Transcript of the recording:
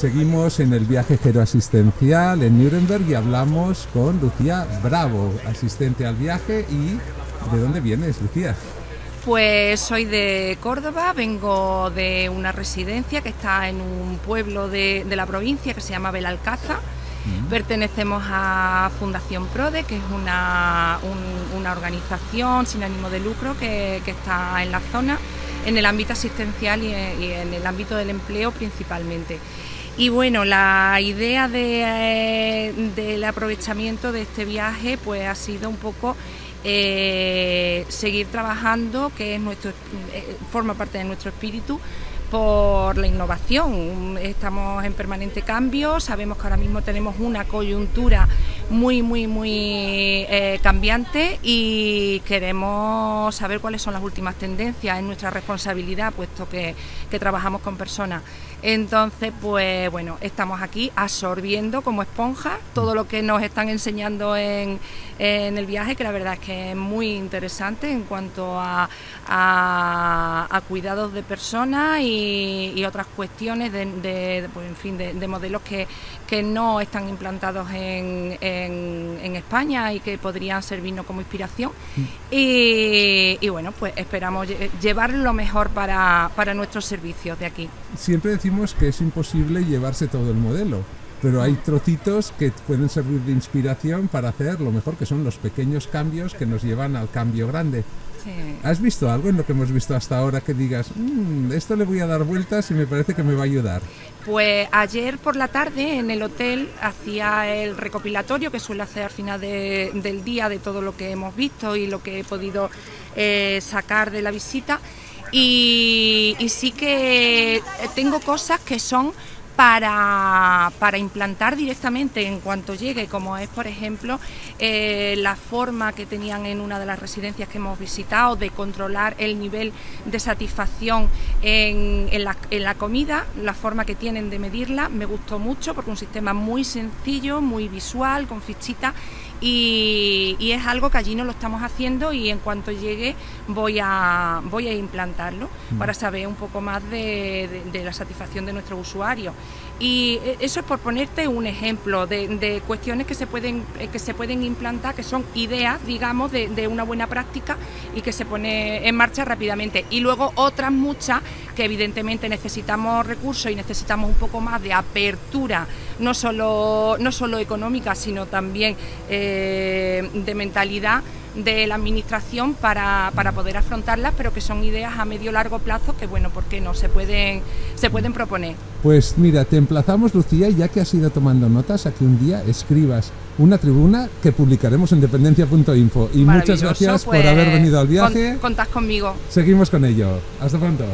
Seguimos en el viaje asistencial en Nuremberg y hablamos con Lucía Bravo, asistente al viaje. ¿Y de dónde vienes, Lucía? Pues soy de Córdoba, vengo de una residencia que está en un pueblo de, la provincia que se llama Belalcaza. Pertenecemos a Fundación PRODE, que es una, una organización sin ánimo de lucro que, está en la zona, en el ámbito asistencial y en el ámbito del empleo principalmente. Y bueno, la idea de, del aprovechamiento de este viaje pues ha sido un poco eh, seguir trabajando, que es nuestro, eh, forma parte de nuestro espíritu, por la innovación. Estamos en permanente cambio, sabemos que ahora mismo tenemos una coyuntura muy, muy, muy eh, cambiante y queremos saber cuáles son las últimas tendencias. Es nuestra responsabilidad, puesto que, que trabajamos con personas. Entonces, pues bueno, estamos aquí absorbiendo como esponja todo lo que nos están enseñando en, en el viaje, que la verdad es que es muy interesante en cuanto a, a, cuidados de personas y, otras cuestiones de, pues, en fin, de, modelos que, que, no están implantados en, en, España y que podrían servirnos como inspiración. Mm. Y, y, bueno, pues esperamos llevar lo mejor para, para nuestros servicios de aquí. Siempre decimos que es imposible llevarse todo el modelo pero hay trocitos que pueden servir de inspiración para hacer lo mejor, que son los pequeños cambios que nos llevan al cambio grande. ¿Has visto algo en lo que hemos visto hasta ahora que digas, mm, esto le voy a dar vueltas y me parece que me va a ayudar? Pues ayer por la tarde en el hotel hacía el recopilatorio que suele hacer al final del día de todo lo que hemos visto y lo que he podido eh, sacar de la visita. y sí que tengo cosas que son para, para, implantar directamente en cuanto llegue, como es, por ejemplo, eh, la forma que tenían en una de las residencias que hemos visitado de controlar el nivel de satisfacción en, en, la, en la comida, la forma que tienen de medirla, me gustó mucho porque un sistema muy sencillo, muy visual, con fichitas y, es algo que allí no lo estamos haciendo y en cuanto llegue voy a, voy a implantarlo mm. para saber un poco más de, la satisfacción de nuestros usuarios. Y e, eso es por ponerte un ejemplo de, cuestiones que se, pueden, eh, que se pueden implantar, que son ideas, digamos, de, de una buena práctica y que se pone en marcha rápidamente. Y luego otras muchas que evidentemente necesitamos recursos y necesitamos un poco más de apertura, no solo, no solo económica, sino también eh, de mentalidad de la administración para, para, poder afrontarlas, pero que son ideas a medio largo plazo que, bueno, ¿por qué no? Se pueden, se pueden proponer. Pues mira, te emplazamos, Lucía, ya que has ido tomando notas, a que un día escribas una tribuna que publicaremos en dependencia.info. Y muchas gracias por haber pues, venido al viaje. Contás conmigo. Seguimos con ello. Hasta pronto.